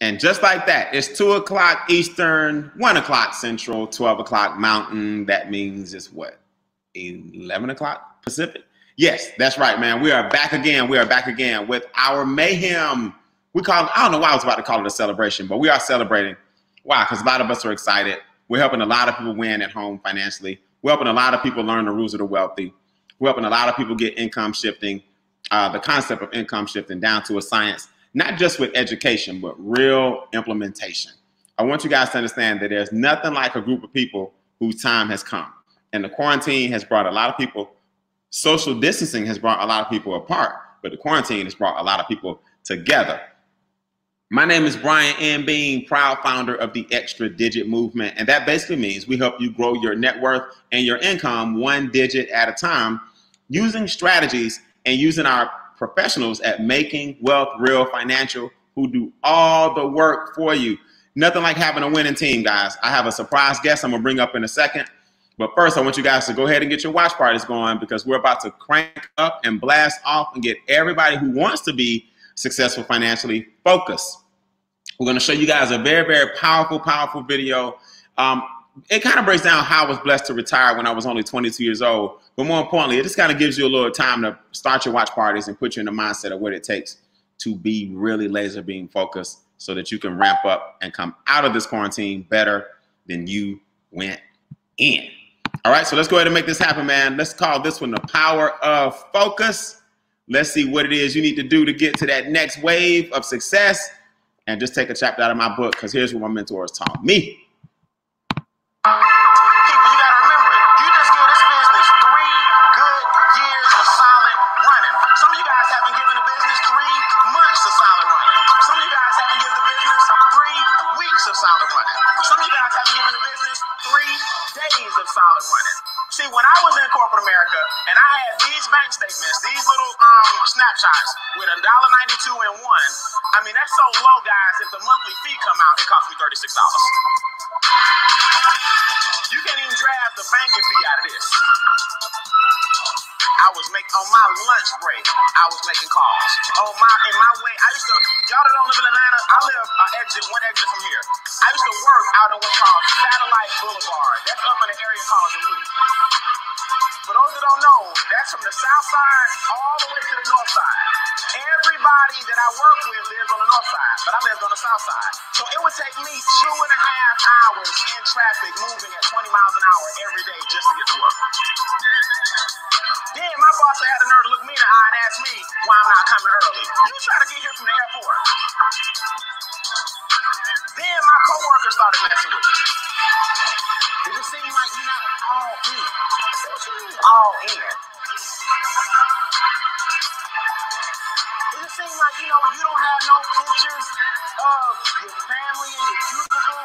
And just like that, it's two o'clock Eastern, one o'clock Central, 12 o'clock Mountain. That means it's what? 11 o'clock Pacific? Yes, that's right, man. We are back again. We are back again with our mayhem. We call it, I don't know why I was about to call it a celebration, but we are celebrating. Why? Because a lot of us are excited. We're helping a lot of people win at home financially. We're helping a lot of people learn the rules of the wealthy. We're helping a lot of people get income shifting, uh, the concept of income shifting down to a science not just with education, but real implementation. I want you guys to understand that there's nothing like a group of people whose time has come. And the quarantine has brought a lot of people, social distancing has brought a lot of people apart, but the quarantine has brought a lot of people together. My name is Brian M. Bean, proud founder of the Extra Digit Movement. And that basically means we help you grow your net worth and your income one digit at a time using strategies and using our professionals at making wealth real financial who do all the work for you. Nothing like having a winning team, guys. I have a surprise guest I'm gonna bring up in a second. But first, I want you guys to go ahead and get your watch parties going because we're about to crank up and blast off and get everybody who wants to be successful financially focused. We're going to show you guys a very, very powerful, powerful video. Um, it kind of breaks down how I was blessed to retire when I was only 22 years old. But more importantly, it just kind of gives you a little time to start your watch parties and put you in the mindset of what it takes to be really laser beam focused so that you can ramp up and come out of this quarantine better than you went in. All right, so let's go ahead and make this happen, man. Let's call this one the power of focus. Let's see what it is you need to do to get to that next wave of success. And just take a chapter out of my book because here's what my mentors taught me. Snapshots with a dollar ninety two and one. I mean, that's so low, guys. If the monthly fee come out, it costs me thirty six dollars. You can't even draft the banking fee out of this. I was making on my lunch break. I was making calls. On my in my way, I used to. Y'all that don't live in Atlanta, I live exit one exit from here. I used to work out on what's called Satellite Boulevard. That's up in an area called. For those that don't know, that's from the south side all the way to the north side. Everybody that I work with lives on the north side, but I live on the south side. So it would take me two and a half hours in traffic moving at 20 miles an hour every day just to get to work. Then my boss had the nerve to look me in the eye and ask me why I'm not coming early. You try to get here from the airport. Then my coworkers started messing with me. Did It seemed like All in. It just seems like, you know, you don't have no pictures of your family and your cubicle.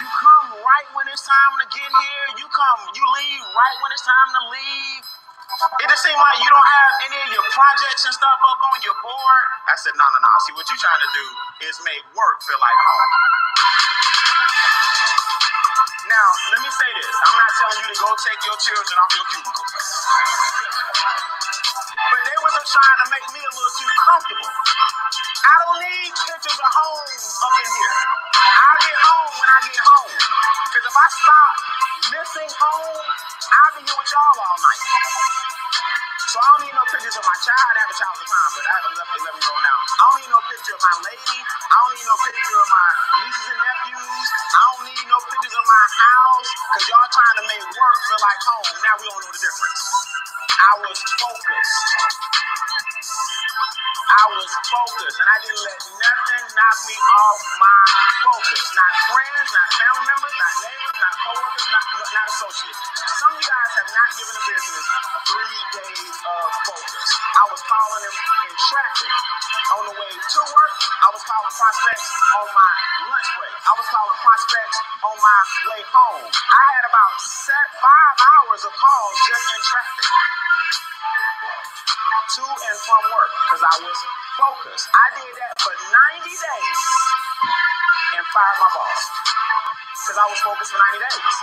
You come right when it's time to get here. You come, you leave right when it's time to leave. It just seems like you don't have any of your projects and stuff up on your board. I said, no, no, no. See, what you're trying to do is make work feel like home. Now, let me say this. I'm not telling you to go take your children off your cubicle. But they was trying to make me a little too comfortable. I don't need pictures of home up in here. I'll get home when I get home. Because if I stop missing home, I'll be here with y'all all night. So I don't need no pictures of my child. I have a child at the time, but I have a 11 year old now. I don't need no picture of my lady. I don't need no picture of my nieces and nephews. I don't need no pictures of my house because y'all trying to make work feel like home. Now we don't know the difference. I was focused. I was focused, and I didn't let nothing knock me off my focus. Not friends, not family members, not neighbors, coworkers, not, not associates. Some of you guys have not given a business three days of focus. I was calling them in traffic on the way to work. I was calling prospects on my lunch break. I was calling prospects on my way home. I had about set five hours of calls just in traffic to and from work because I was focused. I did that for 90 days and fired my boss because I was focused for 90 days.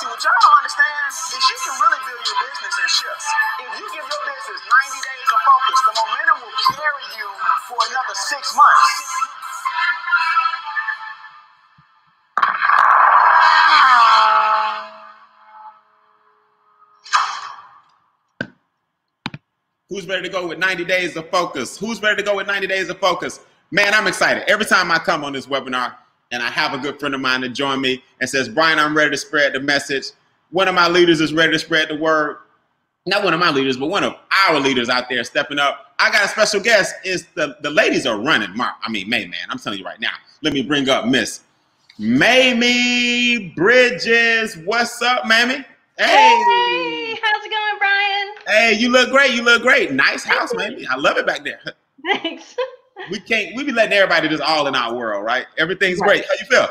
See, what y'all don't understand is you can really build your business in shifts. If you give your business 90 days of focus, the momentum will carry you for another six months. Who's ready to go with 90 days of focus? Who's ready to go with 90 days of focus? Man, I'm excited. Every time I come on this webinar, and I have a good friend of mine to join me and says, Brian, I'm ready to spread the message. One of my leaders is ready to spread the word. Not one of my leaders, but one of our leaders out there stepping up. I got a special guest. Is the, the ladies are running. Mark, I mean, May, man. I'm telling you right now. Let me bring up Miss Mamie Bridges. What's up, Mamie? Hey. hey, how's it going, Brian? Hey, you look great. You look great. Nice house, Mamie. I love it back there. Thanks. we can't. We be letting everybody just all in our world, right? Everything's right. great. How you feel?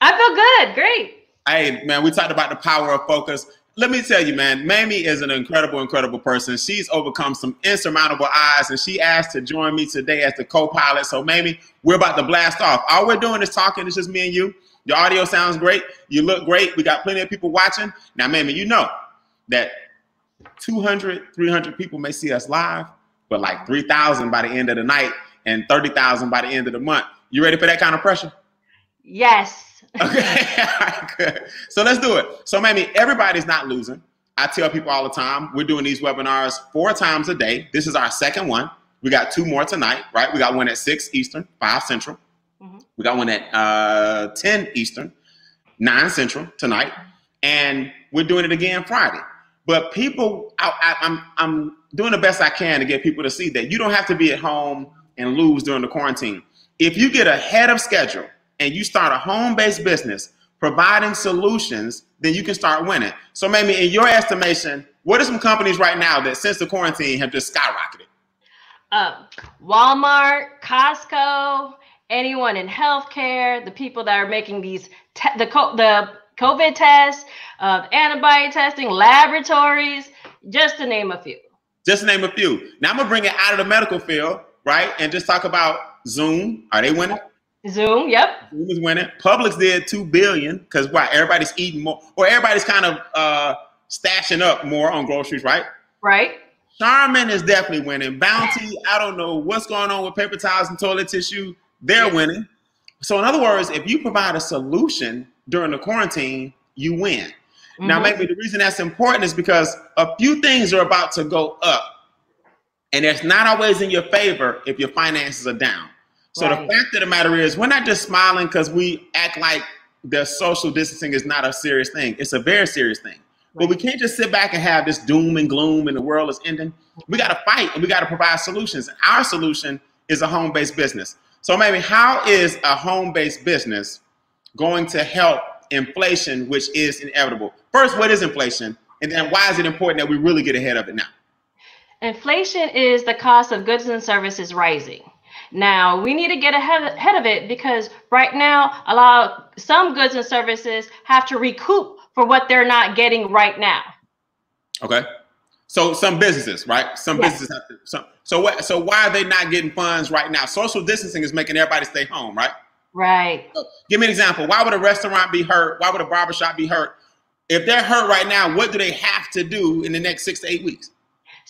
I feel good. Great. Hey, man, we talked about the power of focus. Let me tell you, man, Mamie is an incredible, incredible person. She's overcome some insurmountable odds, and she asked to join me today as the co-pilot. So, Mamie, we're about to blast off. All we're doing is talking. It's just me and you. Your audio sounds great. You look great. We got plenty of people watching. Now, Mamie, you know that 200, 300 people may see us live, but like 3,000 by the end of the night and 30,000 by the end of the month. You ready for that kind of pressure? Yes. okay. Good. So let's do it. So, Mamie, everybody's not losing. I tell people all the time, we're doing these webinars four times a day. This is our second one. We got two more tonight, right? We got one at 6 Eastern, 5 Central. Mm-hmm. We got one at uh, 10 Eastern, 9 Central tonight. And we're doing it again Friday. But people, I, I, I'm, I'm doing the best I can to get people to see that you don't have to be at home and lose during the quarantine. If you get ahead of schedule and you start a home-based business providing solutions, then you can start winning. So maybe in your estimation, what are some companies right now that since the quarantine have just skyrocketed? Uh, Walmart, Costco, anyone in healthcare, the people that are making these te- the the COVID tests, uh, antibody testing, laboratories, just to name a few. Just to name a few. Now I'm gonna bring it out of the medical field, right, and just talk about Zoom. Are they winning? Zoom, yep. Zoom is winning. Publix did two billion because why? Everybody's eating more, or everybody's kind of uh, stashing up more on groceries, right? Right. Charmin is definitely winning. Bounty, I don't know what's going on with paper towels and toilet tissue. They're yeah. winning. So, in other words, if you provide a solution during the quarantine, you win. Mm-hmm. Now, maybe the reason that's important is because a few things are about to go up, and it's not always in your favor if your finances are down. So, right. the fact of the matter is, we're not just smiling because we act like the social distancing is not a serious thing. It's a very serious thing. Right. But we can't just sit back and have this doom and gloom and the world is ending. We got to fight and we got to provide solutions. Our solution is a home based business. So, maybe how is a home based business going to help inflation, which is inevitable? First, what is inflation? And then why is it important that we really get ahead of it now? Inflation is the cost of goods and services rising. Now, we need to get ahead, ahead of it because right now, a lot of some goods and services have to recoup for what they're not getting right now. Okay. So some businesses, right? Some businesses have to. Some, so what? So why are they not getting funds right now? Social distancing is making everybody stay home, right? Right. So give me an example. Why would a restaurant be hurt? Why would a barbershop be hurt? If they're hurt right now, what do they have to do in the next six to eight weeks?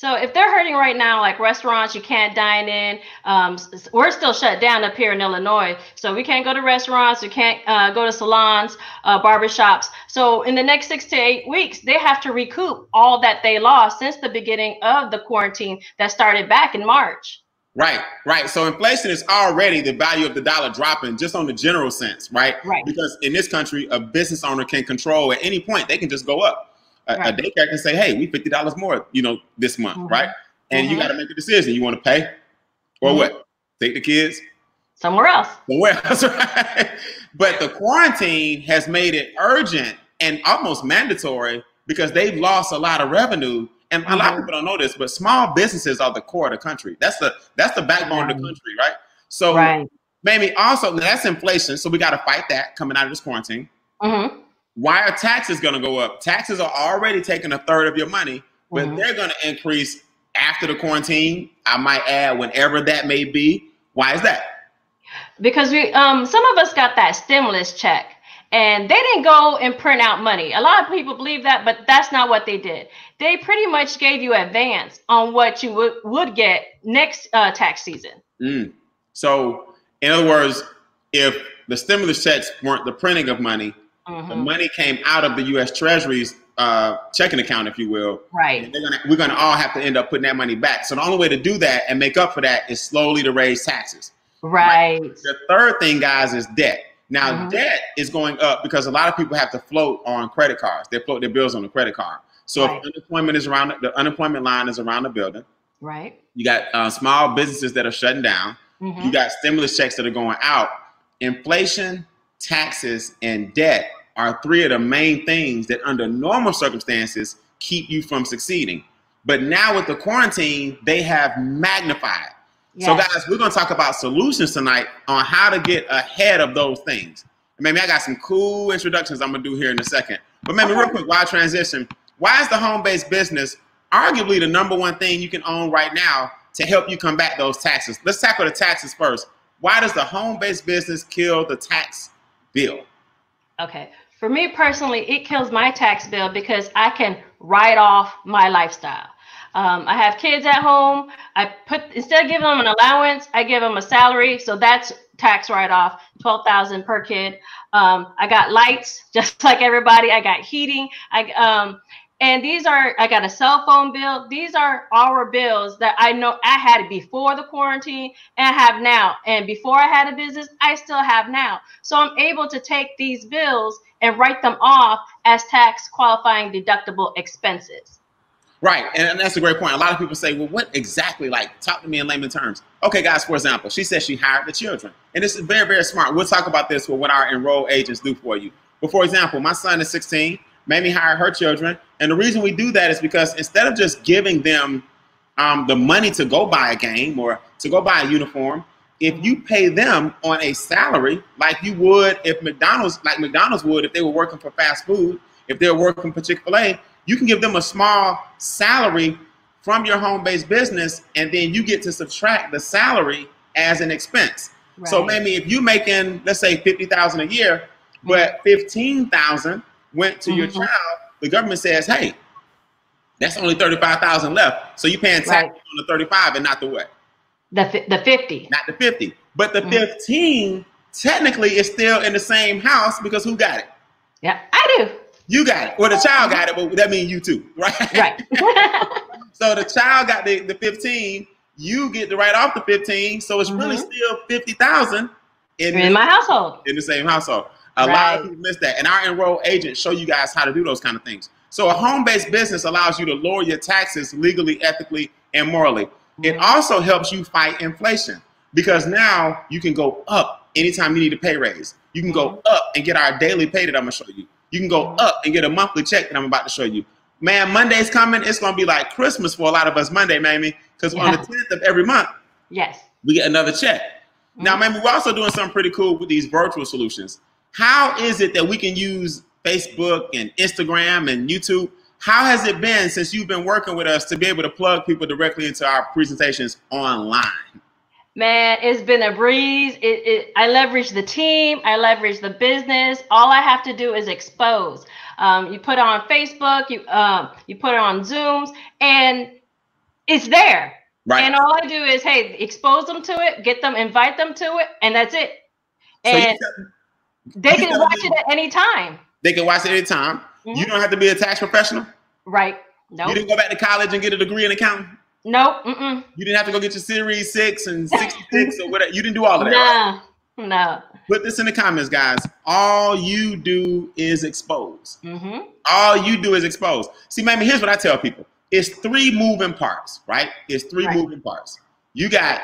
So if they're hurting right now, like restaurants, you can't dine in. Um, we're still shut down up here in Illinois, so we can't go to restaurants, we can't uh, go to salons, uh, barbershops. So in the next six to eight weeks, they have to recoup all that they lost since the beginning of the quarantine that started back in March. Right, right. So inflation is already the value of the dollar dropping just on the general sense, right? Right. Because in this country, a business owner can control at any point, they can just go up a, right. a daycare can say, "Hey, we fifty dollars more, you know, this month, mm-hmm. right?" And mm-hmm. you got to make a decision. You want to pay or mm-hmm. what? Take the kids somewhere else. Somewhere else, right? but the quarantine has made it urgent and almost mandatory because they've lost a lot of revenue. And a lot of mm-hmm. people don't know this, but small businesses are the core of the country. That's the that's the backbone of the country, right? So right. maybe also that's inflation. So we got to fight that coming out of this quarantine. Mm-hmm. Why are taxes going to go up? Taxes are already taking a third of your money, but mm-hmm. they're going to increase after the quarantine. I might add whenever that may be. Why is that? Because we, um, some of us got that stimulus check, and they didn't go and print out money. A lot of people believe that, but that's not what they did. They pretty much gave you advance on what you would would get next uh, tax season. Mm. So, in other words, if the stimulus checks weren't the printing of money, Mm-hmm. The money came out of the U.S. Treasury's uh, checking account, if you will. Right. And gonna, we're going to all have to end up putting that money back. So the only way to do that and make up for that is slowly to raise taxes. Right. The third thing, guys, is debt. Now, Mhm. debt is going up because a lot of people have to float on credit cards. They float their bills on the credit card. So Right. if unemployment is around the unemployment line is around the building, Right. you got uh, small businesses that are shutting down. Mhm. You got stimulus checks that are going out. Inflation, taxes, and debt are three of the main things that, under normal circumstances, keep you from succeeding. But now with the quarantine, they have magnified. So, guys, we're going to talk about solutions tonight on how to get ahead of those things. And maybe I got some cool introductions I'm going to do here in a second. But maybe real quick, why transition? Why is the home-based business arguably the number one thing you can own right now to help you combat those taxes? Let's tackle the taxes first. Why does the home-based business kill the tax bill? Okay. For me personally, it kills my tax bill because I can write off my lifestyle. Um, I have kids at home. I put instead of giving them an allowance, I give them a salary, so that's tax write off, twelve thousand per kid. Um, I got lights, just like everybody. I got heating. I um, and these are I got a cell phone bill. These are our bills that I know I had before the quarantine and have now. And before I had a business, I still have now. So I'm able to take these bills and write them off as tax qualifying deductible expenses. Right, and that's a great point. A lot of people say, "Well, what exactly?" Like, talk to me in layman terms. Okay, guys. For example, she says she hired the children, and this is very, very smart. We'll talk about this with what our enrolled agents do for you. But for example, my son is 16. Made me hire her children, and the reason we do that is because instead of just giving them um, the money to go buy a game or to go buy a uniform, if you pay them on a salary like you would if McDonald's, like McDonald's would if they were working for fast food, if they're working for Chick Fil A, you can give them a small salary from your home-based business, and then you get to subtract the salary as an expense. So Right. maybe if you're making, let's say, fifty thousand a year, but fifteen thousand went to your Mhm. child, the government says, "Hey, that's only thirty-five thousand left. So you're paying tax Right. on the thirty-five and not the what? The the 50. Not the fifty. But the Mhm. fifteen technically is still in the same house because who got it? Yeah, I do. You got it. Or the child got it, but that means you too, right? Right. So the child got the, the 15, you get to write off the 15, so it's really Mhm. still 50,000 in, in the, my household. in the same household. A lot of people miss that. And our enrolled agents show you guys how to do those kind of things. So a home-based business allows you to lower your taxes legally, ethically, and morally. It Mhm. also helps you fight inflation because now you can go up anytime you need a pay raise. You can go up and get our daily pay that I'm gonna show you. You can go Mhm. up and get a monthly check that I'm about to show you. Man, Monday's coming. It's gonna be like Christmas for a lot of us Monday, Mamie, because on the 10th of every month Yes. we get another check. Now, Mhm. maybe we're also doing something pretty cool with these virtual solutions. How is it that we can use Facebook and Instagram and YouTube? How has it been since you've been working with us to be able to plug people directly into our presentations online? Man, it's been a breeze. It, it, I leverage the team. I leverage the business. All I have to do is expose. Um, you put it on Facebook. You um, you put it on Zooms, and it's there. Right. And all I do is, hey, expose them to it, get them, invite them to it, and that's it. So And they can watch it at any time. they can watch it anytime. You Mhm. don't have to be a tax professional. Right? No. You didn't go back to college and get a degree in accounting. Nope. Mm-mm. You didn't have to go get your Series 6 and 66 or whatever. You didn't do all of that. right? No. No. Put this in the comments, guys. All you do is expose. Mm-hmm. All you do is expose. See, maybe here's what I tell people. It's three moving parts, right? It's three Right. moving parts. You got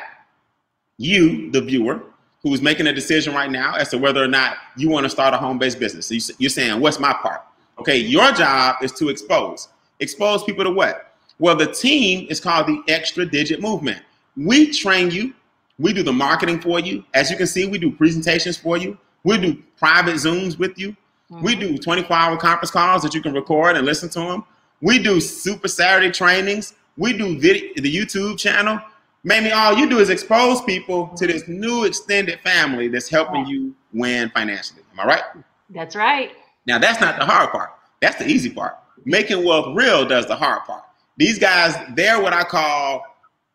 you, the viewer, who's making a decision right now as to whether or not you want to start a home-based business. So you, you're saying, what's my part? Okay, your job is to expose. Expose people to what? Well, the team is called the Extra Digit Movement. We train you. We do the marketing for you. As you can see, we do presentations for you. We do private Zooms with you. We mm-hmm. do 24 hour conference calls that you can record and listen to them. We do Super Saturday trainings. We do video, the YouTube channel. Maybe all you do is expose people to this new extended family that's helping you win financially. Am I right? That's right. Now, that's not the hard part. That's the easy part. Making wealth real does the hard part. These guys, they're what I call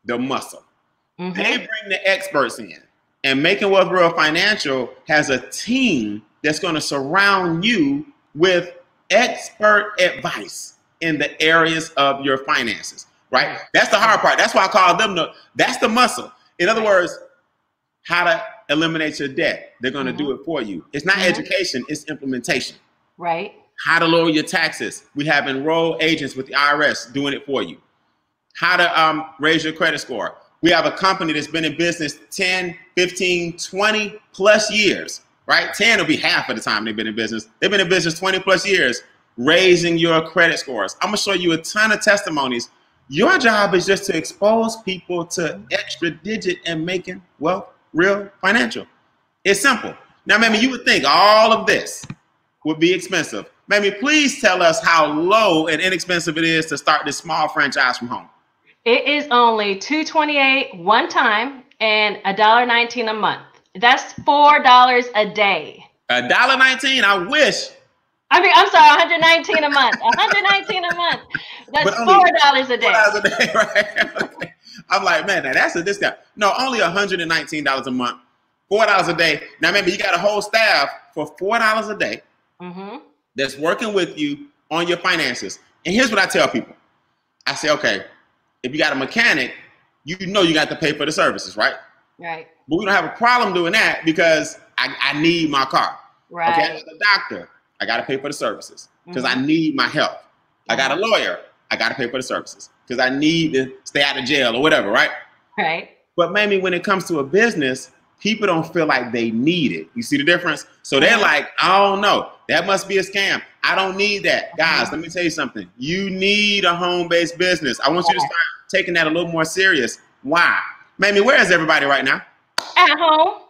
the muscle. Mhm. They bring the experts in. And Making Wealth Real Financial has a team that's going to surround you with expert advice in the areas of your finances, right? That's the hard part. That's why I call them the that's the muscle. In other words, how to eliminate your debt. They're going to do it for you. It's not Mhm. education, it's implementation. Right. How to lower your taxes. We have enrolled agents with the IRS doing it for you. How to um, raise your credit score. We have a company that's been in business 10, 15, 20 plus years, right? 10 will be half of the time they've been in business. They've been in business 20 plus years, raising your credit scores. I'm gonna show you a ton of testimonies. Your job is just to expose people to extra digit and making wealth real financial. It's simple. Now, Mamie, you would think all of this would be expensive. Mamie, please tell us how low and inexpensive it is to start this small franchise from home. It is only two twenty eight one time and a dollar nineteen a month. That's four dollars a day. A dollar nineteen. I wish, I mean, I'm sorry, one hundred nineteen a month. One hundred nineteen a month. That's four dollars a day. dollars a day, right? I'm like, man, now that's a discount. No, only hundred and nineteen dollars a month, four dollars a day. Now, remember, you got a whole staff for four dollars a day Mm-hmm. that's working with you on your finances. And here's what I tell people: I say, okay, if you got a mechanic, you know you got to pay for the services, right? Right. But we don't have a problem doing that because I, I need my car. Right. Okay, a doctor, I got to pay for the services because I Mhm. need my health. I got a lawyer, I got to pay for the services because I need to stay out of jail or whatever, right? Right. But maybe when it comes to a business, people don't feel like they need it. You see the difference? So they're like, I don't know. That must be a scam. I don't need that. Guys, Mhm. let me tell you something. You need a home based business. I want you to start taking that a little more serious. Why? Mamie, where is everybody right now? At home.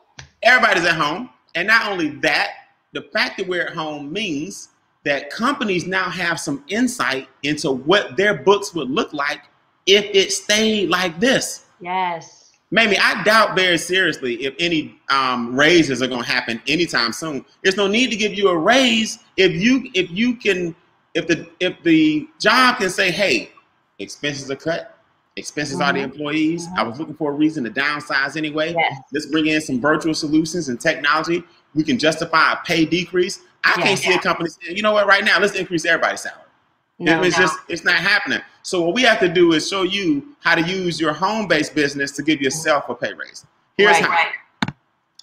Everybody's at home. And not only that, the fact that we're at home means that companies now have some insight into what their books would look like if it stayed like this. Yes. Mamie, I doubt very seriously if any um, raises are going to happen anytime soon. There's no need to give you a raise if you if you can if the if the job can say, hey, expenses are cut, expenses are the Mhm. employees. I was looking for a reason to downsize anyway. Yes. Let's bring in some virtual solutions and technology. We can justify a pay decrease. I Yeah. can't see a company saying, you know what, right now, let's increase everybody's salary. No. it's just it's not happening. So what we have to do is show you how to use your home-based business to give yourself a pay raise. Here's Right, how.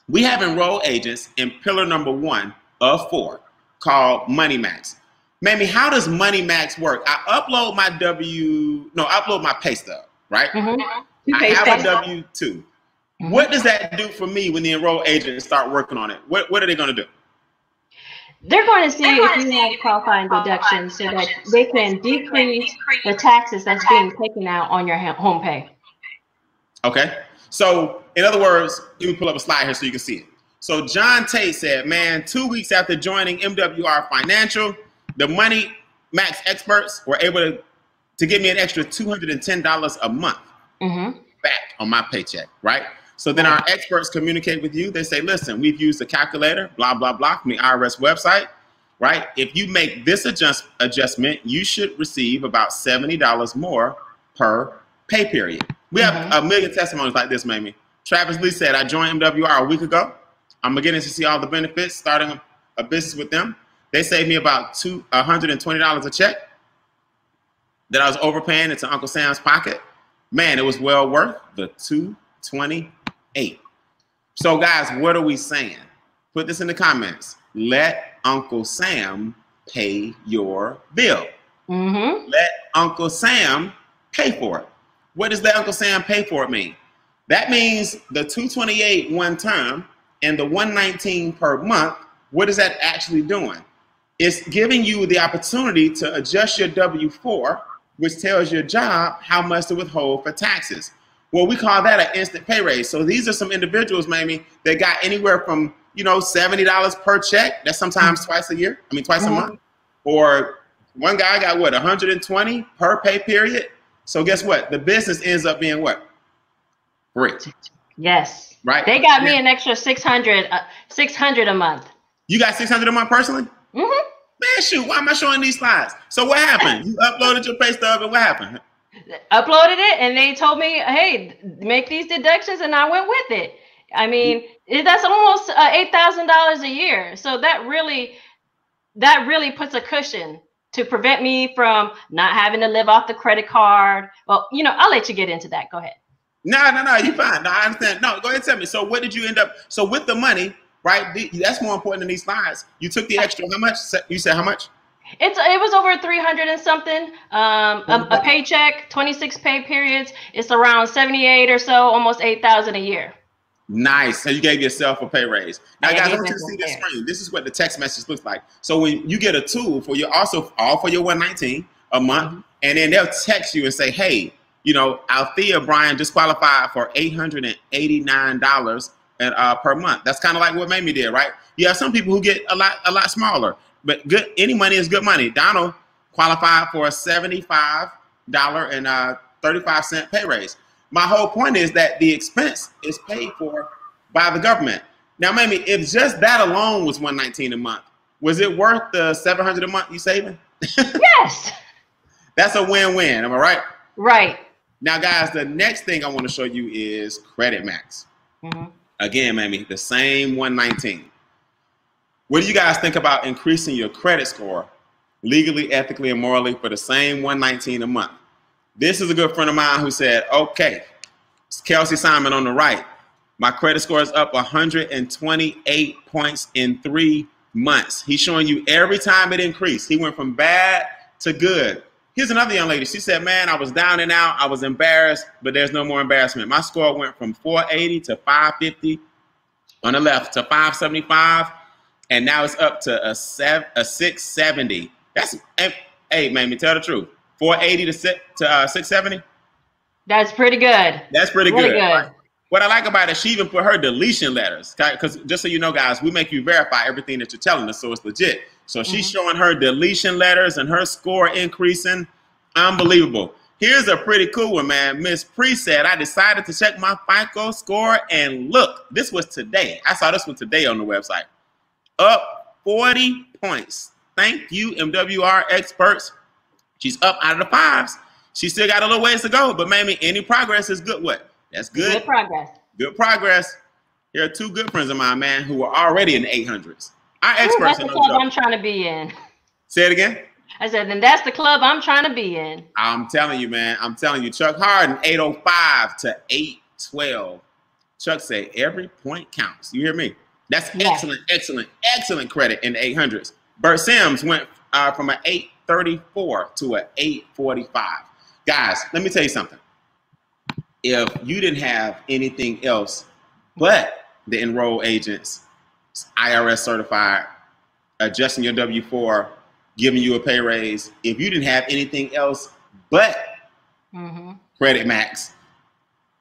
We have enrolled agents in pillar number one of four called Money Max. Mamie, how does Money Max work? I upload my W, no, I upload my pay stub, right? Mhm. I pay have a stubs. W two. What does that do for me when the enroll agents start working on it? What What are they going to do? They're going to see They're if to you see have qualifying deductions so that deductions they so can that they can decrease decrease the taxes that's being taken out on your home pay. Okay. So, in other words, let me pull up a slide here so you can see it. So, John Tate said, man, two weeks after joining MWR Financial, the Money Max experts were able to, to give me an extra $210 a month Mm-hmm. back on my paycheck, right? So then our experts communicate with you. They say, listen, we've used a calculator, blah, blah, blah, from the IRS website, right? If you make this adjust, adjustment, you should receive about $70 more per pay period. We have Mhm. a million testimonies like this, Mamie. Travis Lee said, I joined MWR a week ago. I'm beginning to see all the benefits, starting a, a business with them. They saved me about two, $120 a check that I was overpaying into Uncle Sam's pocket. Man, it was well worth the 228. So, guys, what are we saying? Put this in the comments. Let Uncle Sam pay your bill. Mm-hmm. Let Uncle Sam pay for it. What does let Uncle Sam pay for it mean? That means the 228 one time and the 119 per month. What is that actually doing? It's giving you the opportunity to adjust your W 4, which tells your job how much to withhold for taxes. Well, we call that an instant pay raise. So these are some individuals, maybe, that got anywhere from, you know, $70 per check. That's sometimes twice a year. I mean, twice a Mhm. month. Or one guy got what, 120 per pay period. So guess what? The business ends up being what? Free, Yes. right? They got me an extra 600, uh, 600 a month. You got 600 a month personally? Mm-hmm. Man, shoot, why am I showing these slides? So what happened? You uploaded your pay stub and what happened? Uploaded it and they told me, hey, make these deductions, and I went with it. I mean, that's almost uh, $8,000 a year. So that really that really puts a cushion to prevent me from not having to live off the credit card. Well, you know, I'll let you get into that. Go ahead. No, no, no, you're fine. No, I understand. No, go ahead and tell me. So what did you end up? So with the money, right? That's more important than these slides. You took the extra. How much? You said how much? It's it was over 300 and something. Um, a, a paycheck, 26 pay periods. It's around 78 or so, almost 8,000 a year. Nice. So you gave yourself a pay raise. Now, I guys, I want you to see this screen. This is what the text message looks like. So when you get a tool for your also all for your 119 a month, Mhm. and then they'll text you and say, "Hey, you know, Althea Brian disqualified for eight hundred and eighty nine dollars and uh, per month." That's kind of like what Mamie did, right? You have some people who get a lot a lot smaller, but good any money is good money. Donald qualified for a seventy five dollar and uh, thirty five cent pay raise. My whole point is that the expense is paid for by the government. Now, maybe if just that alone was 119 a month, was it worth the 700 a month you saving? Yes. That's a win-win. Am I right? Right. Now, guys, the next thing I want to show you is Credit Max. Mhm. Again, Mamie, the same 119. What do you guys think about increasing your credit score legally, ethically, and morally for the same 119 a month? This is a good friend of mine who said, okay, it's Kelsey Simon on the right. My credit score is up 128 points in three months. He's showing you every time it increased. He went from bad to good. Here's another young lady. She said, Man, I was down and out. I was embarrassed, but there's no more embarrassment. My score went from 480 to 550 on the left to 575, and now it's up to a, seven, a 670. That's, hey, hey, man, me tell the truth. 480 to, six, to uh, 670? That's pretty good. That's pretty Really good. good. What I like about it, she even put her deletion letters. Because just so you know, guys, we make you verify everything that you're telling us, so it's legit. So she's Mhm. showing her deletion letters and her score increasing. Unbelievable. Here's a pretty cool one, man. Miss Pre said, I decided to check my FICO score and look, this was today. I saw this one today on the website. Up 40 points. Thank you, MWR experts. She's up out of the fives. She still got a little ways to go, but maybe any progress is good. What? That's good. Good progress. Good progress. Here are two good friends of mine, man, who are already in the 800s. Our Ooh, experts that's in the club. I'm trying to be in. Say it again. I said, then that's the club I'm trying to be in. I'm telling you, man. I'm telling you. Chuck Harden, 805 to 812. Chuck said every point counts. You hear me? That's Yeah. excellent, excellent, excellent credit in the 800s. Bert Sims went uh, from an 834 to an 845. Guys, let me tell you something. If you didn't have anything else but the enroll agents, IRS certified, adjusting your W 4, giving you a pay raise, if you didn't have anything else but hmm credit max,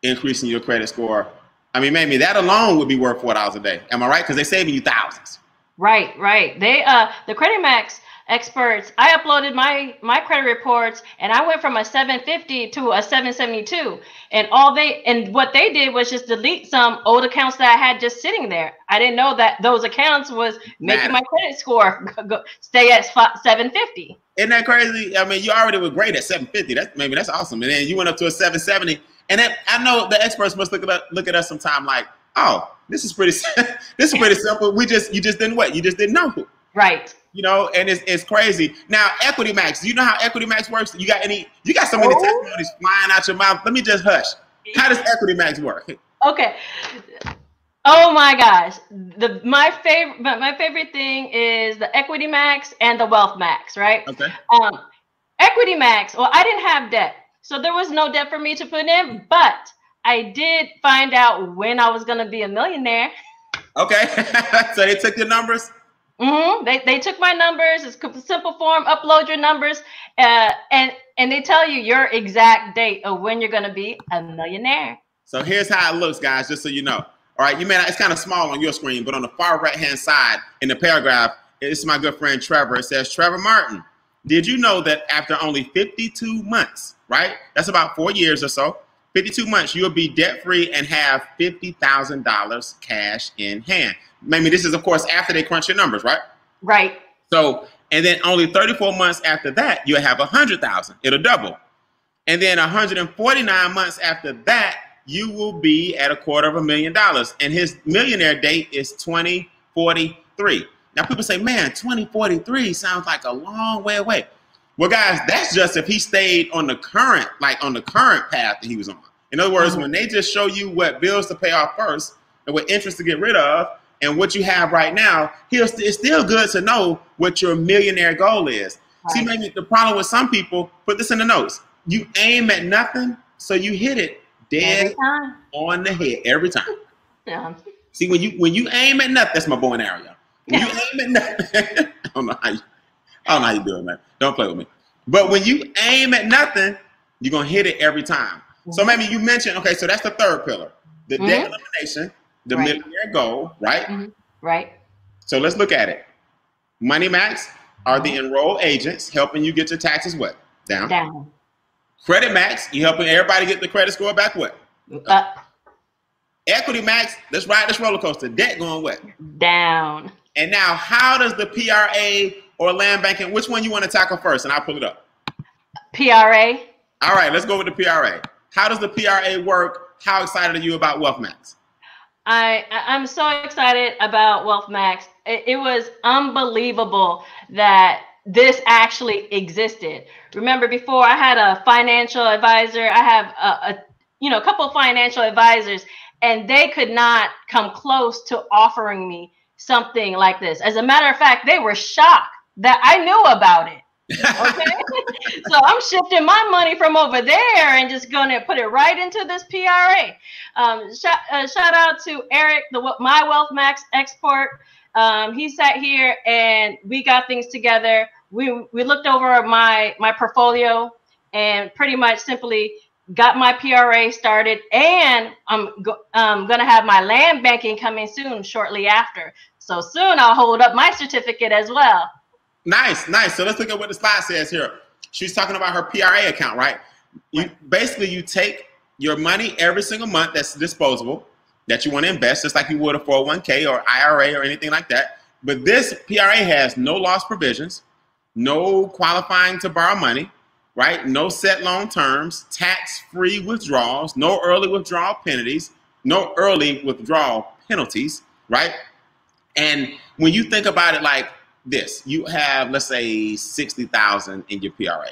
increasing your credit score, I mean, maybe that alone would be worth four dollars a day. Am I right? Because they're saving you thousands. Right, right. They uh the Credit Max experts, I uploaded my my credit reports and I went from a 750 to a 772. And all they and what they did was just delete some old accounts that I had just sitting there. I didn't know that those accounts was making Matter. my credit score go, go- stay at 750. Isn't that crazy? I mean, you already were great at 750. That's maybe that's awesome. And then you went up to a 770. And I know the experts must look at us, look at us sometime like, oh, this is pretty this is pretty simple. We just you just didn't what? You just didn't know. Right. You know, and it's, it's crazy. Now, Equity Max, do you know how Equity Max works? You got any you got so many Oh. testimonies flying out your mouth. Let me just hush. How does Equity Max work? Okay. Oh my gosh. The my favorite my favorite thing is the Equity Max and the Wealth Max, right? Okay. Um, Equity Max. Well, I didn't have debt, so there was no debt for me to put in. But I did find out when I was gonna be a millionaire. Okay. so they took your numbers. hmm They they took my numbers. It's simple form. Upload your numbers, uh, and and they tell you your exact date of when you're gonna be a millionaire. So here's how it looks, guys, just so you know. All right, you may not, it's kind of small on your screen, but on the far right hand side in the paragraph, it's my good friend Trevor. It says, Trevor Martin, did you know that after only 52 months, right? That's about four years or so, 52 months, you'll be debt free and have $50,000 cash in hand. Maybe this is, of course, after they crunch your numbers, right? Right. So, and then only 34 months after that, you'll have 100,000. It'll double. And then 149 months after that, you will be at a quarter of a million dollars. And his millionaire date is 2043. Now people say, man, 2043 sounds like a long way away. Well, guys, that's just if he stayed on the current, like on the current path that he was on. In other words, mm-hmm. when they just show you what bills to pay off first and what interest to get rid of and what you have right now, it's still good to know what your millionaire goal is. Right. See, maybe the problem with some people, put this in the notes. You aim at nothing, so you hit it dead on the head every time. Yeah. See, when you when you aim at nothing, that's my boy and area. You aim at nothing, I don't know how you, I don't know how you do it, man. Don't play with me. But when you aim at nothing, you're gonna hit it every time. Mm-hmm. So maybe you mentioned, okay, so that's the third pillar, the mm-hmm. debt elimination, the right. millionaire goal, right? Mm-hmm. Right. So let's look at it. Money Max are the mm-hmm. enrolled agents helping you get your taxes what down. Down. Credit Max, you helping everybody get the credit score back what up. Equity Max, let's ride this roller coaster. Debt going what? Down. And now, how does the PRA or land banking? Which one you want to tackle first? And I'll pull it up. PRA. All right, let's go with the PRA. How does the PRA work? How excited are you about WealthMax? I I'm so excited about WealthMax. It, it was unbelievable that this actually existed. Remember, before I had a financial advisor. I have a, a you know a couple of financial advisors, and they could not come close to offering me something like this. As a matter of fact, they were shocked that I knew about it. Okay. so I'm shifting my money from over there and just going to put it right into this PRA. Um, shout, uh, shout out to Eric, the My Wealth Max export. Um, he sat here and we got things together. We, we looked over my, my portfolio and pretty much simply got my PRA started, and I'm go, um, going to have my land banking coming soon, shortly after. So soon I'll hold up my certificate as well. Nice, nice. So let's look at what the slide says here. She's talking about her PRA account, right? You basically you take your money every single month that's disposable that you want to invest, just like you would a 401k or IRA or anything like that. But this PRA has no loss provisions, no qualifying to borrow money right? No set loan terms, tax free withdrawals, no early withdrawal penalties, no early withdrawal penalties, right? And when you think about it like this, you have, let's say, 60,000 in your PRA.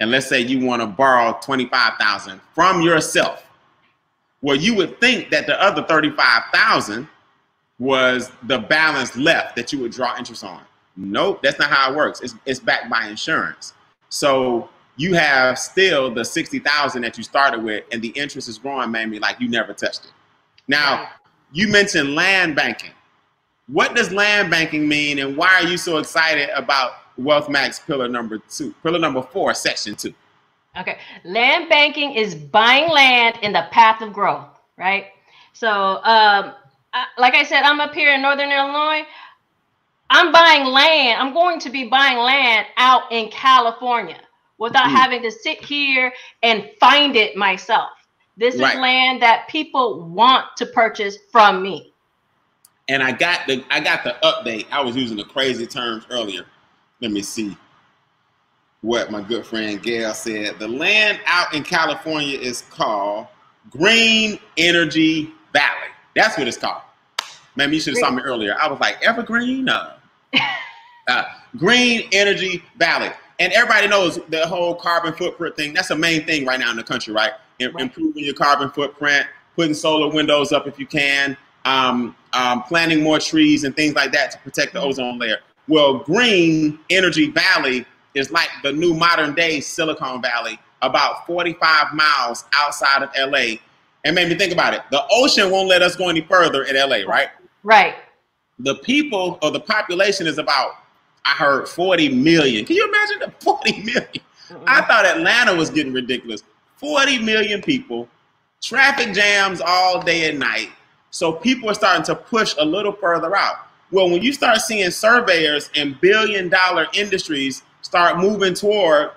And let's say you want to borrow 25,000 from yourself. Well, you would think that the other 35,000 was the balance left that you would draw interest on. Nope, that's not how it works. It's, it's backed by insurance. So you have still the 60,000 that you started with and the interest is growing, maybe like you never touched it. Now, you mentioned land banking. What does land banking mean and why are you so excited about Wealth Max pillar number two, pillar number four, section two? Okay. Land banking is buying land in the path of growth, right? So, um, I, like I said, I'm up here in Northern Illinois. I'm buying land. I'm going to be buying land out in California without mm. having to sit here and find it myself. This right. is land that people want to purchase from me. And I got the I got the update. I was using the crazy terms earlier. Let me see what my good friend Gail said. The land out in California is called Green Energy Valley. That's what it's called. Man, you should have saw me earlier. I was like, Evergreen? Uh, uh, Green Energy Valley and everybody knows the whole carbon footprint thing. That's the main thing right now in the country, right? right. Improving your carbon footprint, putting solar windows up if you can, um, um, planting more trees and things like that to protect the mm-hmm. ozone layer. Well, Green Energy Valley is like the new modern day Silicon Valley, about 45 miles outside of LA. And made me think about it. The ocean won't let us go any further in LA, right? Right. The people or the population is about I heard 40 million. Can you imagine the 40 million? I thought Atlanta was getting ridiculous. 40 million people, traffic jams all day and night. So people are starting to push a little further out. Well, when you start seeing surveyors and billion dollar industries start moving toward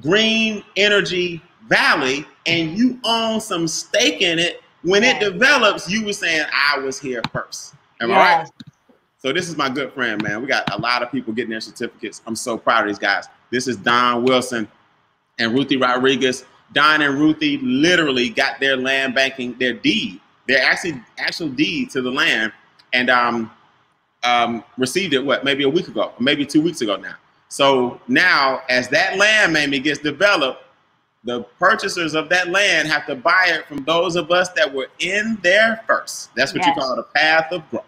green energy valley and you own some stake in it, when it develops, you were saying, I was here first. Am yes. I right? So this is my good friend, man. We got a lot of people getting their certificates. I'm so proud of these guys. This is Don Wilson and Ruthie Rodriguez. Don and Ruthie literally got their land banking, their deed, their actually actual deed to the land. And um, um, received it what maybe a week ago, maybe two weeks ago now. So now, as that land maybe gets developed, the purchasers of that land have to buy it from those of us that were in there first. That's what yes. you call the path of growth.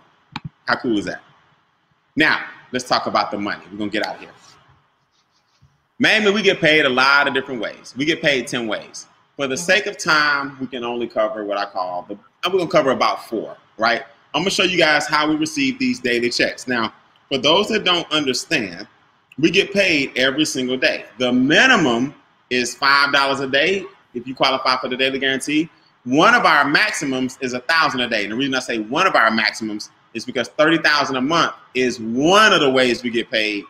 How cool is that? Now, let's talk about the money. We're gonna get out of here. Mainly, we get paid a lot of different ways. We get paid 10 ways. For the sake of time, we can only cover what I call the, we're gonna cover about four, right? I'm gonna show you guys how we receive these daily checks. Now, for those that don't understand, we get paid every single day. The minimum is $5 a day if you qualify for the daily guarantee. One of our maximums is a thousand a day. And the reason I say one of our maximums is because 30,000 a month is one of the ways we get paid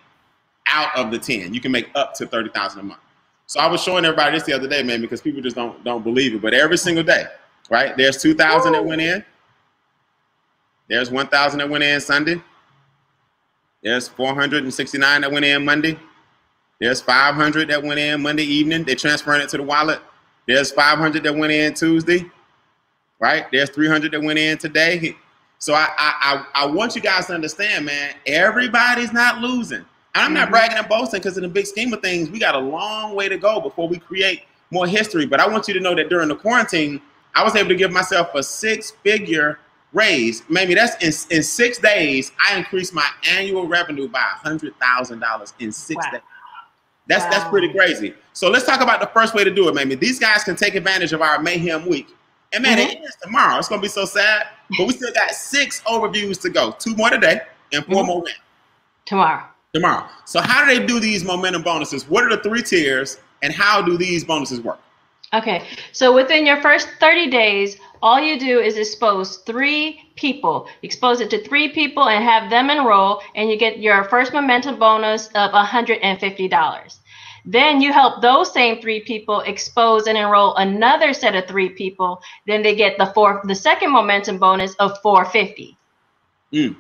out of the 10. You can make up to 30,000 a month. So I was showing everybody this the other day, man, because people just don't don't believe it. But every single day, right? There's 2,000 that went in. There's 1,000 that went in Sunday. There's 469 that went in Monday. There's 500 that went in Monday evening. They're transferring it to the wallet. There's 500 that went in Tuesday, right? There's 300 that went in today. So I I I want you guys to understand, man. Everybody's not losing. I'm not mm-hmm. bragging and boasting because in the big scheme of things, we got a long way to go before we create more history. But I want you to know that during the quarantine, I was able to give myself a six-figure raise. Maybe that's in, in six days. I increased my annual revenue by hundred thousand dollars in six wow. days. That's wow. that's pretty crazy. So let's talk about the first way to do it, maybe. These guys can take advantage of our mayhem week. And man, mm-hmm. it is tomorrow. It's gonna be so sad. But we still got six overviews to go. Two more today and 4 mm-hmm. more win. Tomorrow. Tomorrow. So how do they do these momentum bonuses? What are the three tiers and how do these bonuses work? Okay, so within your first 30 days, all you do is expose three people. Expose it to three people and have them enroll, and you get your first momentum bonus of $150. Then you help those same three people expose and enroll another set of three people. Then they get the four, the second momentum bonus of 450. Mm.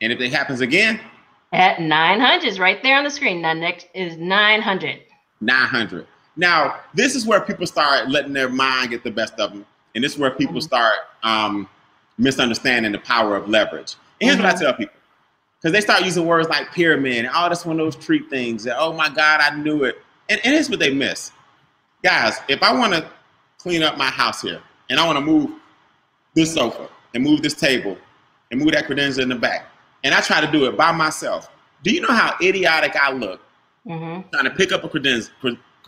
And if it happens again? At 900 is right there on the screen. Now next is 900. 900. Now, this is where people start letting their mind get the best of them. And this is where people mm-hmm. start um, misunderstanding the power of leverage. And here's mm-hmm. what I mm-hmm. tell people. Because they start using words like pyramid and all this one of those treat things. And, oh my God, I knew it. And, and here's what they miss. Guys, if I want to clean up my house here and I want to move this sofa and move this table and move that credenza in the back, and I try to do it by myself, do you know how idiotic I look mm-hmm. trying to pick up a credenza,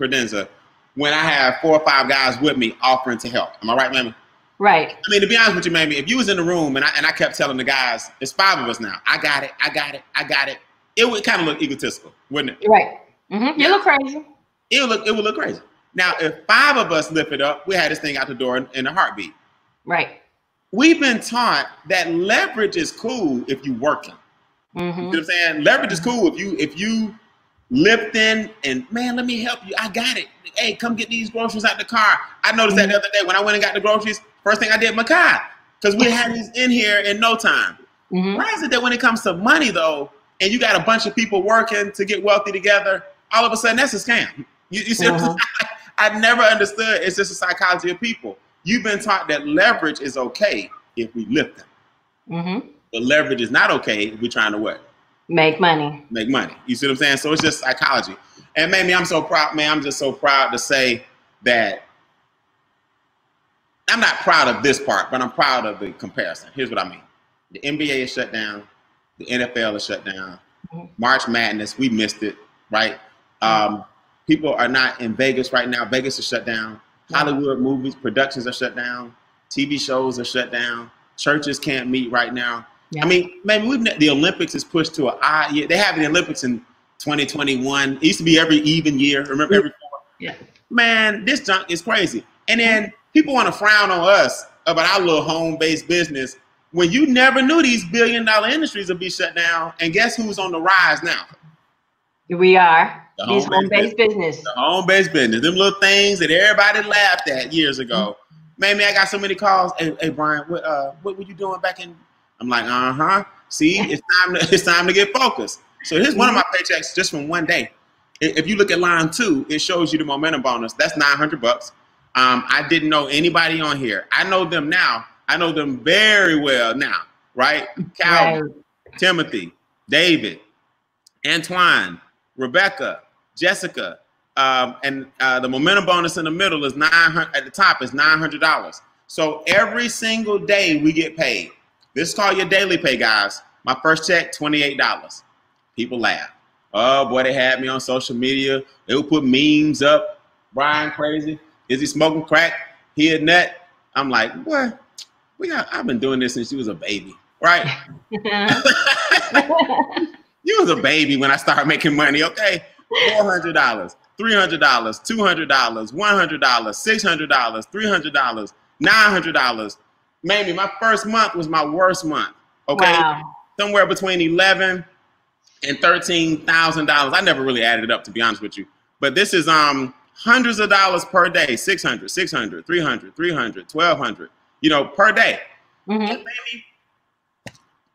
credenza when I have four or five guys with me offering to help. Am I right, Mamie? Right. I mean, to be honest with you, Mamie, if you was in the room and I, and I kept telling the guys, it's five of us now. I got it. I got it. I got it. It would kind of look egotistical, wouldn't it? Right. Mm-hmm. You look crazy. It would look. It would look crazy. Now, if five of us lift it up, we had this thing out the door in, in a heartbeat. Right. We've been taught that leverage is cool if you working. Mm-hmm. You know what I'm saying? Leverage is cool if you if you lifting and man, let me help you. I got it. Hey, come get these groceries out the car. I noticed that the other day when I went and got the groceries. First thing I did, Makai, because we had these in here in no time. Mm-hmm. Why is it that when it comes to money though, and you got a bunch of people working to get wealthy together, all of a sudden that's a scam. You, you see. I never understood. It's just a psychology of people. You've been taught that leverage is okay if we lift them. Mm-hmm. But leverage is not okay if we're trying to what? Make money. Make money. You see what I'm saying? So it's just psychology. And maybe I'm so proud, man. I'm just so proud to say that I'm not proud of this part, but I'm proud of the comparison. Here's what I mean. The NBA is shut down. The NFL is shut down. Mm-hmm. March Madness, we missed it, right? Um, people are not in Vegas right now. Vegas is shut down. Hollywood movies, productions are shut down. TV shows are shut down. Churches can't meet right now. Yeah. I mean, maybe we've the Olympics is pushed to a odd year. They have the Olympics in 2021. It used to be every even year. Remember every four? Yeah. Man, this junk is crazy. And then people want to frown on us about our little home-based business when you never knew these billion-dollar industries would be shut down. And guess who's on the rise now? We are. The these home-based, business. business. The home-based business. Them little things that everybody laughed at years ago. Mm-hmm. Maybe I got so many calls. Hey, hey Brian, what, uh, what were you doing back in I'm like, uh huh. See, it's time to it's time to get focused. So here's one of my paychecks just from one day. If you look at line two, it shows you the momentum bonus. That's 900 bucks. Um, I didn't know anybody on here. I know them now. I know them very well now, right? Cal, right. Timothy, David, Antoine, Rebecca, Jessica, um, and uh, the momentum bonus in the middle is nine hundred. At the top is nine hundred dollars. So every single day we get paid. This is called your daily pay, guys. My first check, $28. People laugh. Oh boy, they had me on social media. They would put memes up. Brian crazy. Is he smoking crack? He a nut. I'm like, what? We got, I've been doing this since you was a baby, right? you was a baby when I started making money, okay? $400, $300, $200, $100, $600, $300, $900, Mamie, my first month was my worst month. Okay. Wow. Somewhere between 11 and $13,000. I never really added it up to be honest with you. But this is um hundreds of dollars per day, 600, 600, 300, 300, 1200, you know, per day. Mm-hmm.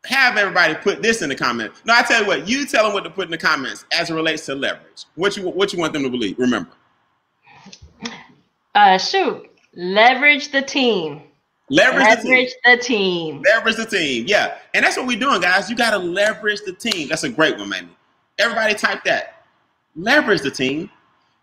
have everybody put this in the comments. No, I tell you what, you tell them what to put in the comments as it relates to leverage. What you what you want them to believe, remember. Uh shoot, leverage the team leverage, the team Leverage the team. leverage the team yeah and that's what we're doing guys you got to leverage the team that's a great one maybe everybody type that leverage the team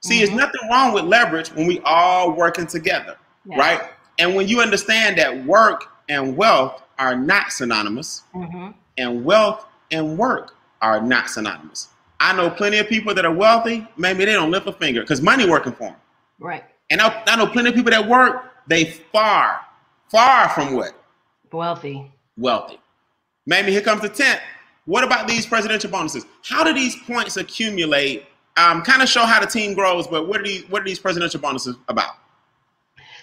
see there's Mhm. nothing wrong with leverage when we all working together Yeah. right? And when you understand that work and wealth are not synonymous, Mhm. and wealth and work are not synonymous. I know plenty of people that are wealthy, maybe they don't lift a finger because money working for them. Right. And I, I know plenty of people that work, they far, far from what? Wealthy. Wealthy. Maybe here comes the 10th. What about these presidential bonuses? How do these points accumulate? Um, kind of show how the team grows, but what are these what are these presidential bonuses about?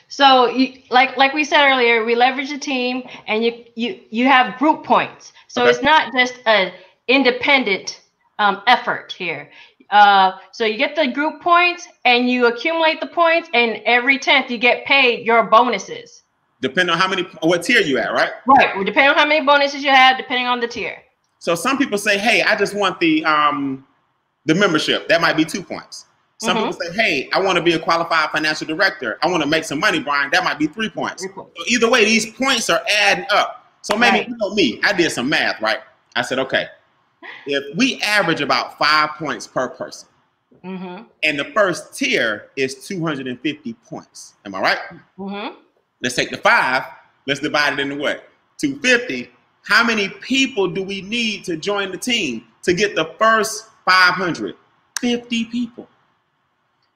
So, you, like like we said earlier, we leverage the team, and you you you have group points. So Okay. it's not just an independent um, effort here. Uh, so you get the group points, and you accumulate the points, and every tenth you get paid your bonuses. Depending on how many what tier you at, right? Right. Depending on how many bonuses you have, depending on the tier. So some people say, "Hey, I just want the um the membership." That might be two points. Some Mhm. people say, "Hey, I want to be a qualified financial director. I want to make some money, Brian." That might be three points. Three points. So either way, these points are adding up. So maybe Right. you know me, I did some math, right? I said, "Okay, if we average about five points per person, Mm-hmm. and the first tier is 250 points, am I right?" Mm-hmm. Let's take the five. Let's divide it into what? 250. How many people do we need to join the team to get the first 500? 50 people.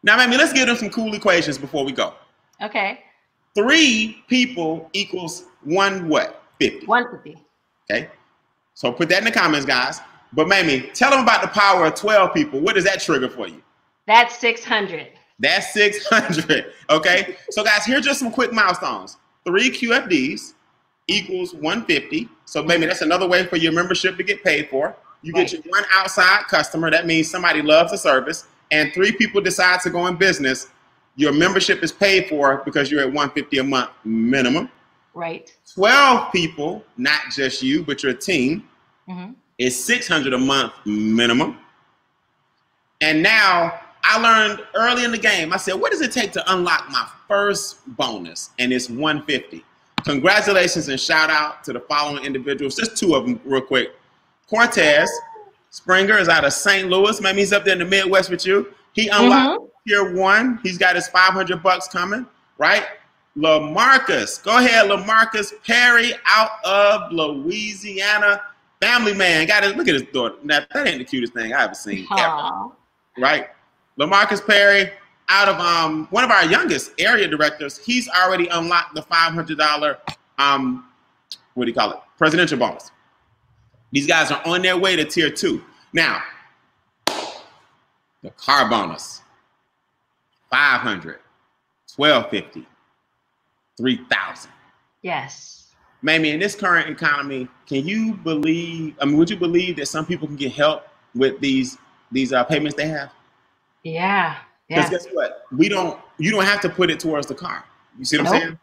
Now, maybe let's give them some cool equations before we go. Okay. Three people equals one what? 50. One fifty. Okay. So put that in the comments, guys. But Mamie, tell them about the power of 12 people. What does that trigger for you? That's six hundred. That's 600. Okay. So, guys, here's just some quick milestones. Three QFDs equals 150. So, maybe that's another way for your membership to get paid for. You get your one outside customer. That means somebody loves the service. And three people decide to go in business. Your membership is paid for because you're at 150 a month minimum. Right. 12 people, not just you, but your team, Mm-hmm. is 600 a month minimum. And now I learned early in the game, I said, what does it take to unlock my first bonus? And it's 150. Congratulations and shout out to the following individuals. Just two of them, real quick. Cortez Springer is out of St. Louis. Maybe he's up there in the Midwest with you. He mm-hmm. unlocked tier one. He's got his 500 bucks coming, right? Lamarcus, go ahead, Lamarcus Perry out of Louisiana. Family man, got it. Look at his daughter. Now, that ain't the cutest thing I ever seen, ever, right? Lamarcus Perry, out of um one of our youngest area directors, he's already unlocked the five hundred dollar um what do you call it presidential bonus. These guys are on their way to tier two. Now, the car bonus 500, 1250, 3000. Yes. Mamie, in this current economy, can you believe? I mean, would you believe that some people can get help with these these uh, payments they have? Yeah. Because Yeah. guess what? We don't. You don't have to put it towards the car. You see what I'm Nope. saying?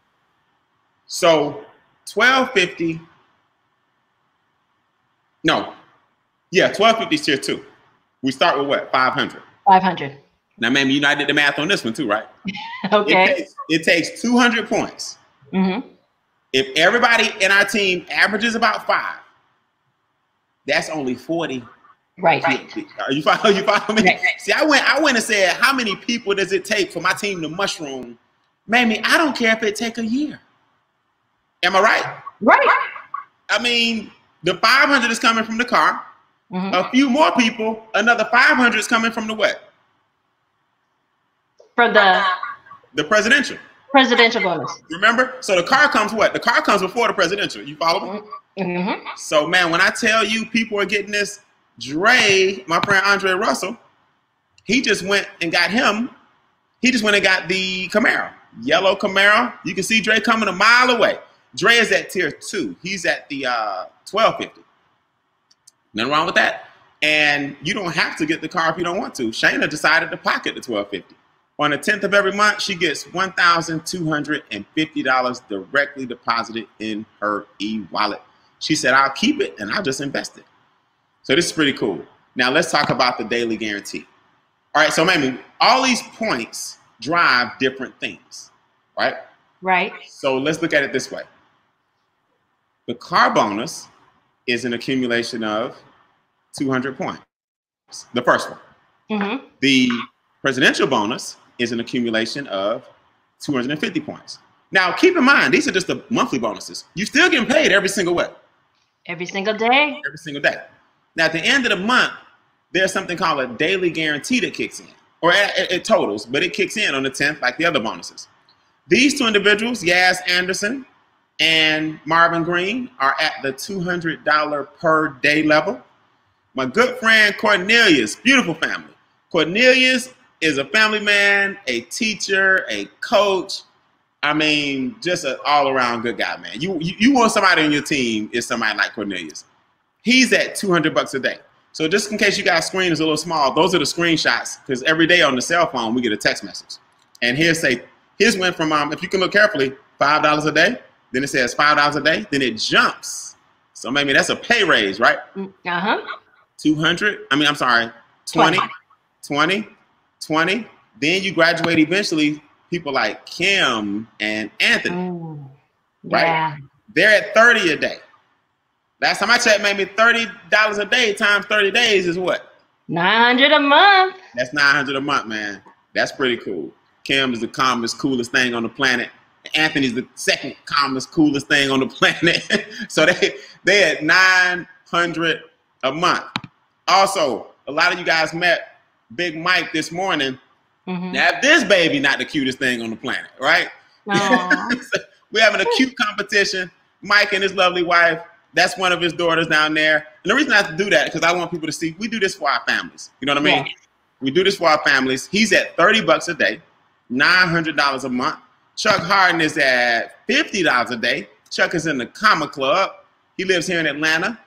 So, twelve fifty. No, yeah, twelve fifty is tier two. We start with what? Five hundred. Five hundred. Now, Mamie, you know I did the math on this one too, right? It Okay. takes, it takes two hundred points. Mm-hmm. If everybody in our team averages about five, That's only 40. Right. Are you follow? You follow me? Right. See, I went, I went and said, how many people does it take for my team to mushroom? Mamie, I don't care if it take a year. Am I right? Right. I mean, the 500 is coming from the car. Mhm. A few more people, another 500 is coming from the what? For the The presidential. presidential bonus. Remember? So the car comes what? The car comes before the presidential. You follow me? hmm So man, when I tell you people are getting this, Dre, my friend Andre Russell, he just went and got him. He just went and got the Camaro, yellow Camaro. You can see Dre coming a mile away. Dre is at tier two. He's at the uh, 1250. Nothing wrong with that. And you don't have to get the car if you don't want to. Shayna decided to pocket the 1250. On the 10th of every month, she gets $1,250 directly deposited in her e-wallet. She said, I'll keep it and I'll just invest it. So this is pretty cool. Now let's talk about the daily guarantee. All right, so maybe all these points drive different things, right? Right. So let's look at it this way. The car bonus is an accumulation of 200 points. The first one. hmm The presidential bonus is an accumulation of 250 points. Now, keep in mind, these are just the monthly bonuses. You're still getting paid every single way, Every single day. every single day. Now, at the end of the month, there's something called a daily guarantee that kicks in, or it, it- totals, but it kicks in on the 10th like the other bonuses. These two individuals, Yaz Anderson and Marvin Green, are at the $200 per day level. My good friend Cornelius, beautiful family. Cornelius is a family man, a teacher, a coach. I mean, just an all-around good guy, man. You, you you want somebody on your team is somebody like Cornelius. He's at 200 bucks a day. So just in case you guys screen is a little small, those are the screenshots because every day on the cell phone we get a text message. And here's say his went from um, if you can look carefully, five dollars a day. Then it says five dollars a day. Then it jumps. So maybe that's a pay raise, right? Uh huh. 200. I mean, I'm sorry, 20, 20, 20. Then you graduate eventually. People like Kim and Anthony, Mm. Right. Yeah. they're at 30 a day. Last time I checked, maybe $30 a day times 30 days is what? Nine hundred a month. That's 900 a month, man. That's pretty cool. Kim is the calmest, coolest thing on the planet. Anthony's the second calmest, coolest thing on the planet. so they they at 900 a month. Also, a lot of you guys met Big Mike this morning. hmm Now, this baby not the cutest thing on the planet, right? Aw. We're having a cute competition. Mike and his lovely wife. That's one of his daughters down there. And the reason I have to do that because I want people to see we do this for our families. You know what I mean? Yeah. We do this for our families. He's at 30 bucks a day, $900 a month. Chuck Harden is at $50 a day. Chuck is in the Comma Club. He lives here in Atlanta.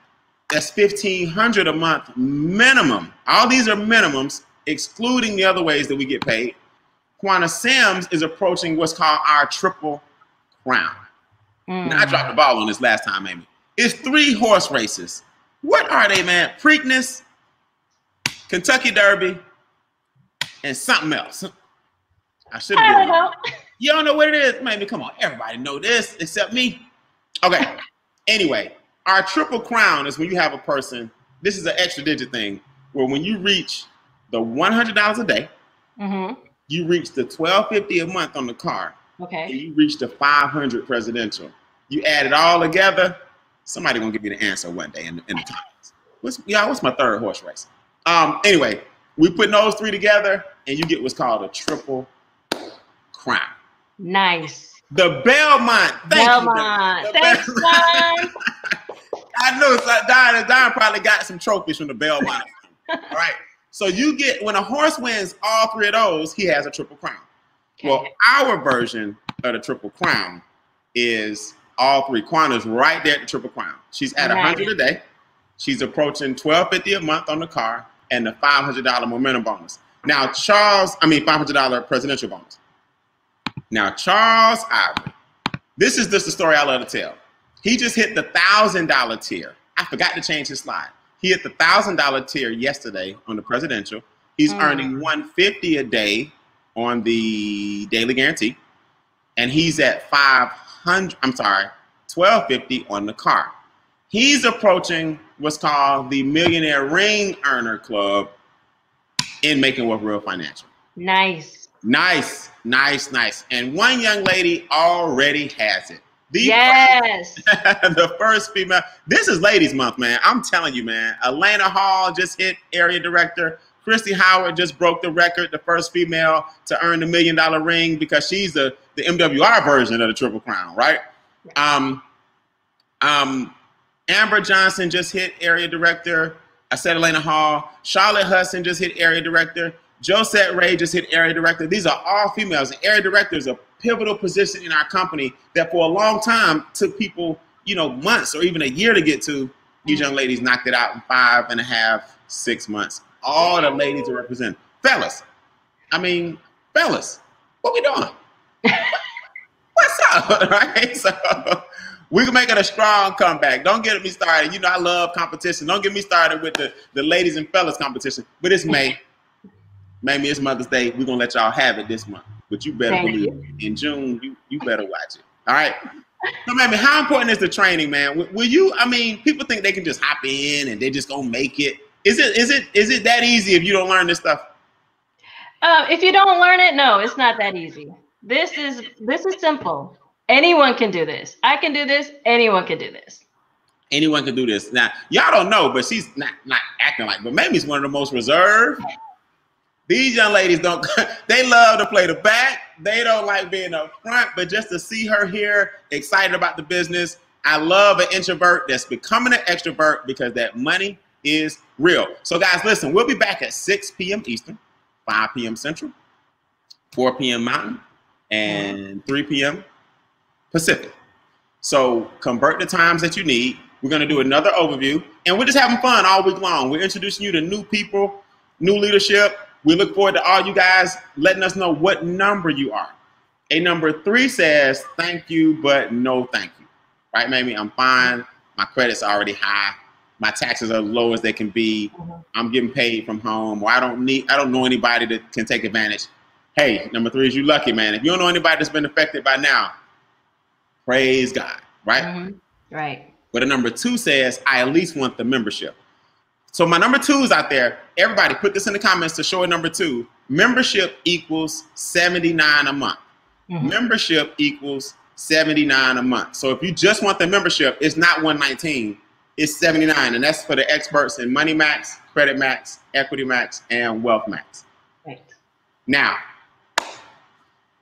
That's 1,500 a month minimum. All these are minimums, excluding the other ways that we get paid. Quanta Sims is approaching what's called our triple crown. Now, I Mm. dropped the ball on this last time, Amy. It's three horse races. What are they, man? Preakness, Kentucky Derby, and something else. I should have know. You don't know what it is? Maybe come on, everybody know this except me. Okay. anyway, our triple crown is when you have a person. This is an extra digit thing where when you reach the one hundred dollars a day, hmm you reach the twelve fifty a month on the car, and Okay. you reach the 500 presidential. You add it all together, somebody gonna give you the answer one day in, in the comments. What's y'all? What's my third horse race? Um. Anyway, we put those three together, and you get what's called a triple crown. Nice. The Belmont. Thank Belmont. you. The Thanks, Belmont. I know it's like Don. Don probably got some trophies from the Belmont. all right. So you get when a horse wins all three of those, he has a triple crown. Well, our version of the Triple Crown is all three Quanta's right there at the Triple Crown. She's at a 100 a day. She's approaching 1250 a month on the car and the $500 momentum bonus. Now, Charles, I mean, $500 presidential bonus. Now, Charles Ivory, this is just the story I love to tell. He just hit the $1,000 tier. I forgot to change his slide. He hit the $1,000 tier yesterday on the presidential. He's Mm. earning 150 a day on the daily guarantee, and he's at 500. I'm sorry, 1250 on the car. He's approaching what's called the Millionaire Ring Earner Club in Making Wealth Real Financial. Nice. Nice, nice, nice. And one young lady already has it. The yes. First, the first female. This is Ladies Month, man. I'm telling you, man. Elena Hall just hit area director. Christy Howard just broke the record, the first female to earn the million dollar ring because she's the, the MWR version of the Triple Crown, right? Um, um, Amber Johnson just hit area director. I said Elena Hall. Charlotte Hudson just hit area director. Josette Ray just hit area director. These are all females. The area director is a pivotal position in our company that for a long time took people, you know, months or even a year to get to. These young ladies knocked it out in five and a half, six months. All the ladies are represented. Fellas, I mean, fellas, what we doing? What's up? right? So we can make it a strong comeback. Don't get me started. You know, I love competition. Don't get me started with the, the ladies and fellas competition. But it's May. Maybe it's Mother's Day. We're gonna let y'all have it this month. But you better Thank believe you. in June, you, you better watch it. All right. So, maybe how important is the training, man? Will, will you? I mean, people think they can just hop in and they just gonna make it. Is it? Is it? Is it that easy if you don't learn this stuff? Uh, if you don't learn it, no, it's not that easy. This is this is simple. Anyone can do this. I can do this. Anyone can do this. Anyone can do this. Now, y'all don't know, but she's not not acting like. But Mamie's one of the most reserved these young ladies don't, they love to play the back. They don't like being up front, but just to see her here, excited about the business. I love an introvert that's becoming an extrovert because that money is real. So, guys, listen, we'll be back at 6 p.m. Eastern, 5 p.m. Central, 4 p.m. Mountain, and 3 p.m. Pacific. So, convert the times that you need. We're going to do another overview, and we're just having fun all week long. We're introducing you to new people, new leadership, we look forward to all you guys letting us know what number you are. A number three says, thank you, but no thank you. Right, maybe I'm fine. My credit's already high. My taxes are low as they can be. Mm-hmm. I'm getting paid from home, or I don't need I don't know anybody that can take advantage. Hey, number three is you lucky, man. If you don't know anybody that's been affected by now, praise God. Right? Mm-hmm. Right. But a number two says, I at least want the membership. So my number two is out there. Everybody put this in the comments to show number two. Membership equals 79 a month. Mm-hmm. Membership equals 79 a month. So if you just want the membership, it's not 119, it's 79. And that's for the experts in Money Max, Credit Max, Equity Max, and Wealth Max. Right. Now,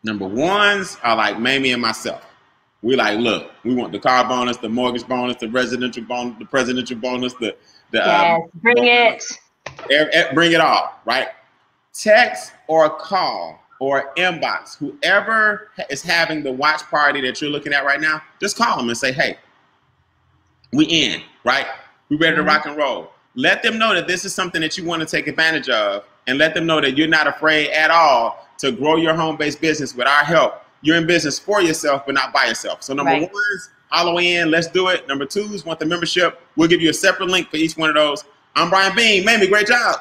number ones are like Mamie and myself. We like, look, we want the car bonus, the mortgage bonus, the residential bonus, the presidential bonus, the the, yes, um, bring it. Bring it all, right? Text or call or inbox whoever is having the watch party that you're looking at right now. Just call them and say, "Hey, we in, right? We ready to mm-hmm. rock and roll." Let them know that this is something that you want to take advantage of, and let them know that you're not afraid at all to grow your home-based business with our help. You're in business for yourself, but not by yourself. So number right. one is Halloween, let's do it. Number twos, want the membership. We'll give you a separate link for each one of those. I'm Brian Bean. Mamie, great job.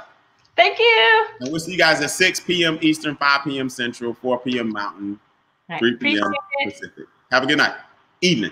Thank you. And we'll see you guys at 6 p.m. Eastern, 5 p.m. Central, 4 p.m. Mountain, 3 p.m. Pacific. Have a good night. Evening.